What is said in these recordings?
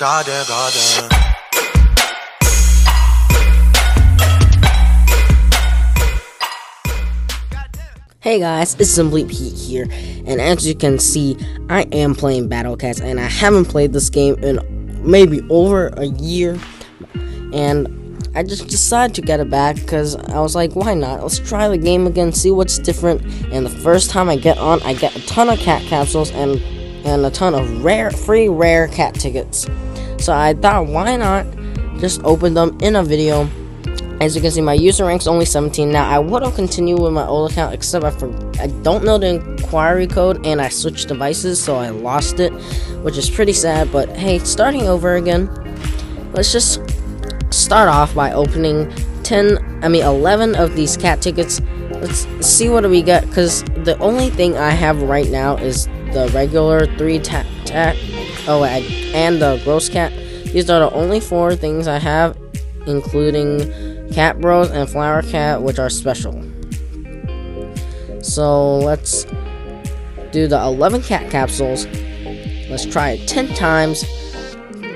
Da. Hey guys, it's Simply Pete here, and as you can see, I am playing Battle Cats, and I haven't played this game in maybe over a year, and I just decided to get it back because I was like, why not? Let's try the game again, see what's different. And the first time I get on, I get a ton of cat capsules and and a ton of rare, free rare cat tickets. So I thought, why not just open them in a video? As you can see, my user rank's only 17 now. I would have continued with my old account, except I for, I don't know the inquiry code, and I switched devices, so I lost it, which is pretty sad. But hey, starting over again. Let's just start off by opening 10, I mean 11 of these cat tickets. Let's see what we get, because the only thing I have right now is the regular three tat tat. Oh, and the gross cat. These are the only four things I have, including Cat Bros and Flower Cat, which are special. So let's do the 11 cat capsules. Let's try it 10 times.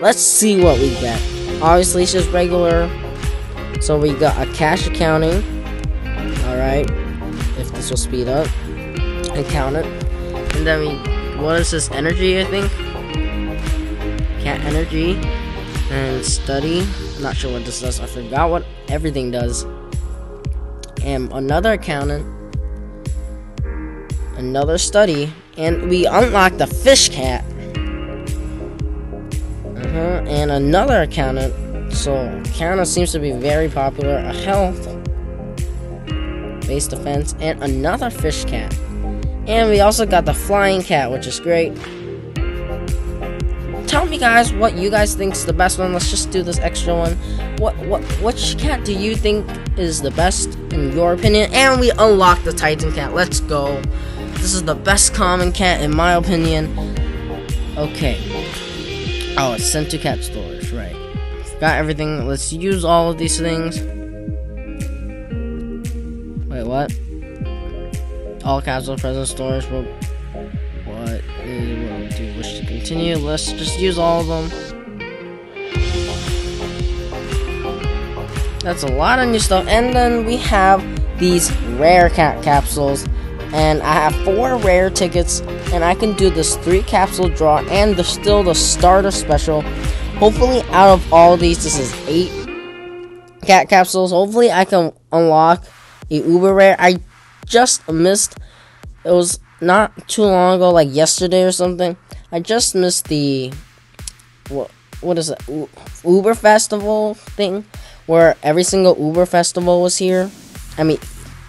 Let's see what we get. Obviously, it's just regular. So we got a cash accounting. Alright. If this will speed up. And count it. And then we. What is this? Energy, I think? Cat energy. And study. I'm Not sure what this does. I forgot what everything does. And another accountant. Another study. And we unlock the fish cat. Uh-huh. And another accountant. So accountant seems to be very popular. A health. Base defense. And another fish cat. And we also got the flying cat, which is great me guys what you guys think's the best one. Let's just do this extra one. What what which cat do you think is the best in your opinion? And we unlock the Titan cat. Let's go. This is the best common cat in my opinion. Okay. Oh, it's sent to cat storage, right. Got everything. Let's use all of these things. Wait, what? All capsule present storage will continue? Let's just use all of them. That's a lot of new stuff. And then we have these rare cat capsules. And I have four rare tickets. And I can do this three capsule draw. And there's still the starter special. Hopefully, out of all these, this is eight cat capsules. Hopefully, I can unlock a uber rare. I just missed. It was not too long ago, like yesterday or something. I just missed the what what is it Uber Festival thing, where every single Uber Festival was here. I mean,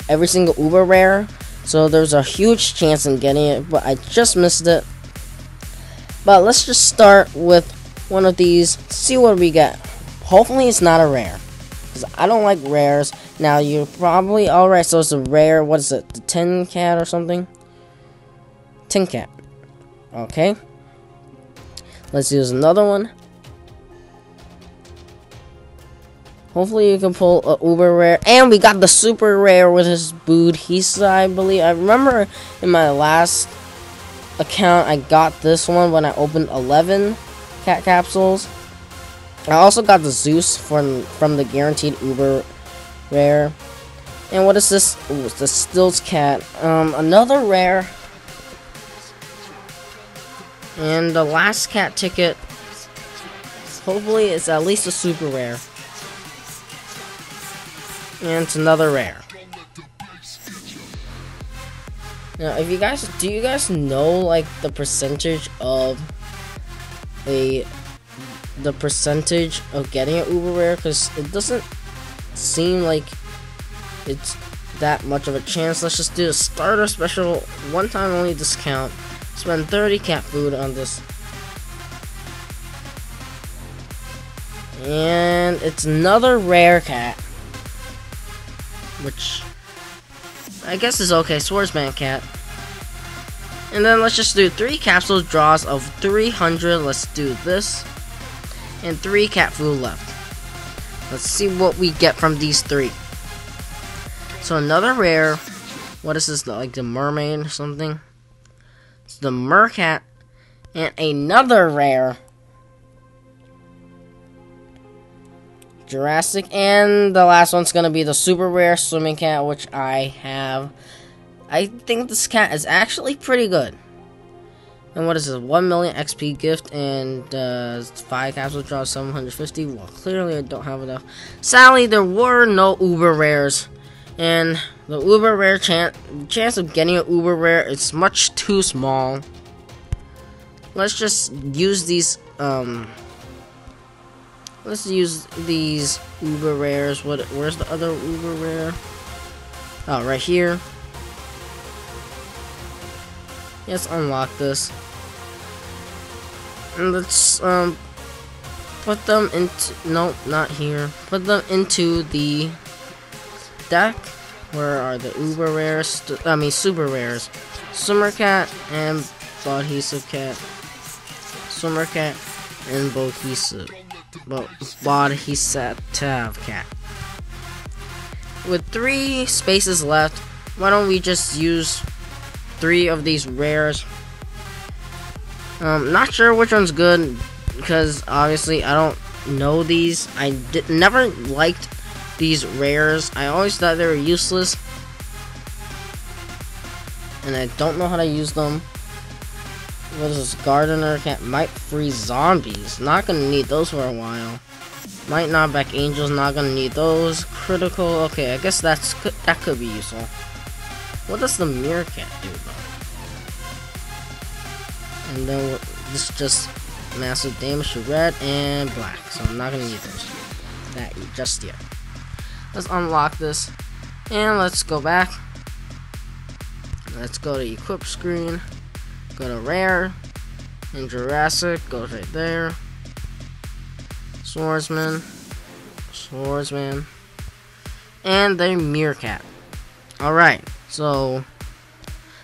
every single Uber rare. So there's a huge chance in getting it, but I just missed it. But let's just start with one of these. See what we get. Hopefully it's not a rare. Because I don't like rares. Now you're probably alright, so it's a rare, what is it, the tin cat or something? Tin cat. Okay. Let's use another one. Hopefully you can pull a uber rare. And we got the super rare with his Budhisa, I believe. I remember in my last account I got this one when I opened 11 cat capsules. I also got the Zeus from from the guaranteed uber rare. And what is this? Ooh, it's the Stilts cat. Um, another rare. And the last cat ticket, hopefully it's at least a super rare. And it's another rare. Now, if you guys, do you guys know, like, the percentage of a, the percentage of getting an uber rare? Because it doesn't seem like it's that much of a chance. Let's just do a starter special, one time only discount. Spend 30 cat food on this. And it's another rare cat. Which I guess is okay. Swordsman cat. And then let's just do three capsule draws of 300. Let's do this. And three cat food left. Let's see what we get from these three. So another rare. What is this? Like the mermaid or something? The Mercat, and another rare. Jurassic, and the last one's gonna be the super rare swimming cat, which I have. I think this cat is actually pretty good. And what is this? 1 million XP gift and uh, 5 capsule draw 750. Well, clearly I don't have enough. Sadly, there were no uber rares. And the uber rare chance chance of getting an uber rare is much too small. Let's just use these um let's use these uber rares. What where's the other uber rare? Oh, right here. Let's unlock this. And let's um put them into no, not here. Put them into the deck. Where are the uber rares? I mean super rares. Swimmer cat and Bodhisattva cat. Swimmer cat and Bohisa. Bodhisattva cat. With three spaces left, why don't we just use three of these rares um, not sure which one's good because obviously I don't know these. I never liked these rares. I always thought they were useless. And I don't know how to use them. What is this? Gardener cat might freeze zombies. Not gonna need those for a while. Might not back angels. Not gonna need those. Critical. Okay, I guess that's that could be useful. What does the mirror cat do though? And then this just massive damage to red and black. So I'm not gonna use those that just yet. Let's unlock this. And let's go back. Let's go to equip screen. Go to rare. And Jurassic goes right there. Swordsman. Swordsman. And the Mercat. Alright, so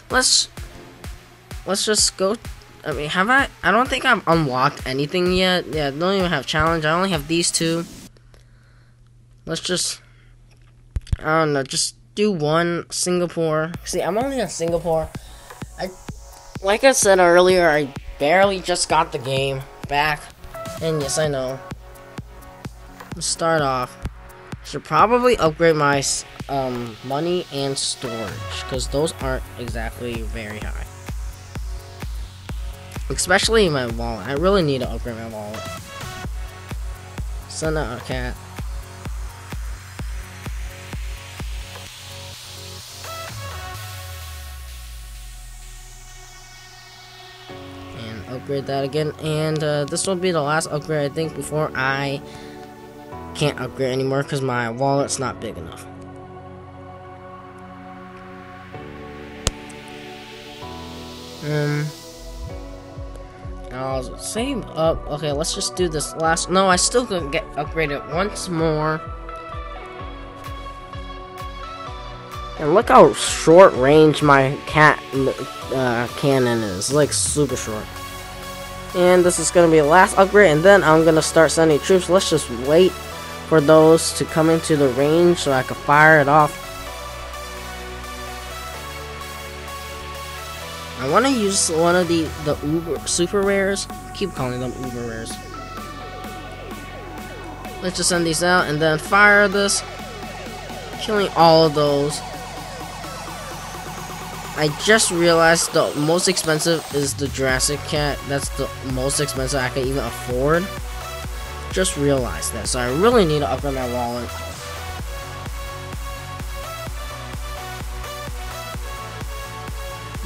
let's let's just go I mean, have I? I don't think I've unlocked anything yet. Yeah, I don't even have challenge. I only have these two. Let's just, I don't know, just do one Singapore. See, I'm only on Singapore. I, like I said earlier, I barely just got the game back. And yes, I know. Let's start off. Should probably upgrade my um, money and storage because those aren't exactly very high. Especially my wallet. I really need to upgrade my wallet. Send out a cat. Upgrade that again. And uh, this will be the last upgrade, I think, before I can't upgrade anymore because my wallet's not big enough. Um... I'll save up. Okay, let's just do this last. No, I still could get upgraded once more. And look how short range my cat uh, cannon is. Like, super short. And this is going to be the last upgrade, and then I'm going to start sending troops. Let's just wait for those to come into the range so I can fire it off. I want to use one of the, the uber super rares. keep calling them uber rares. Let's just send these out and then fire this. Killing all of those. I just realized the most expensive is the Jurassic Cat. That's the most expensive I can even afford. Just realized that. So I really need to upgrade my wallet.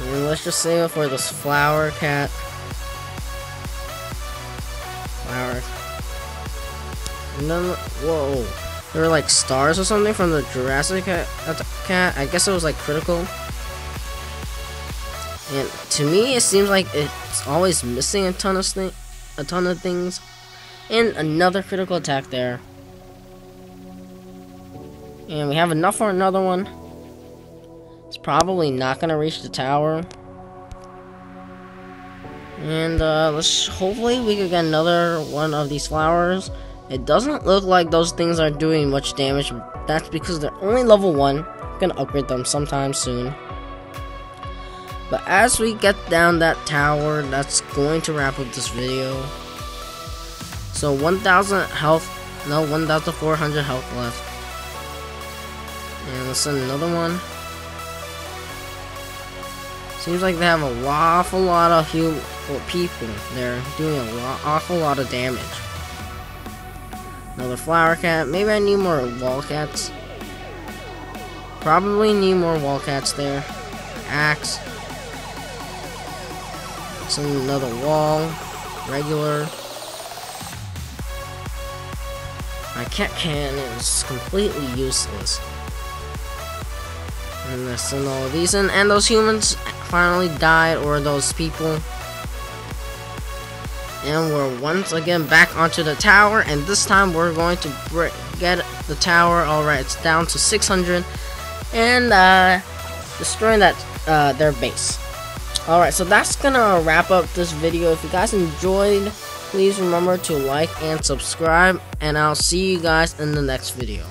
And let's just save it for this flower cat. Flower. And then, whoa. There were like stars or something from the Jurassic cat. cat. I guess it was like critical. And to me, it seems like it's always missing a ton of a ton of things. And another critical attack there. And we have enough for another one. It's probably not gonna reach the tower. And uh, let's hopefully we can get another one of these flowers. It doesn't look like those things are doing much damage. That's because they're only level 1. I'm gonna upgrade them sometime soon. But as we get down that tower, that's going to wrap up this video. So 1000 health No, 1,400 health left. And let's send another one. Seems like they have a awful lot of people. They're doing a lot, awful lot of damage. Another flower cat. Maybe I need more wall cats. Probably need more wall cats there. Axe. Send another wall. Regular. My cat cannon is completely useless. And let's all of these in. And those humans finally died, or those people. And we're once again back onto the tower, and this time we're going to get the tower. Alright, it's down to 600. And, uh, destroying that, uh, their base. Alright, so that's gonna wrap up this video. If you guys enjoyed, please remember to like and subscribe, and I'll see you guys in the next video.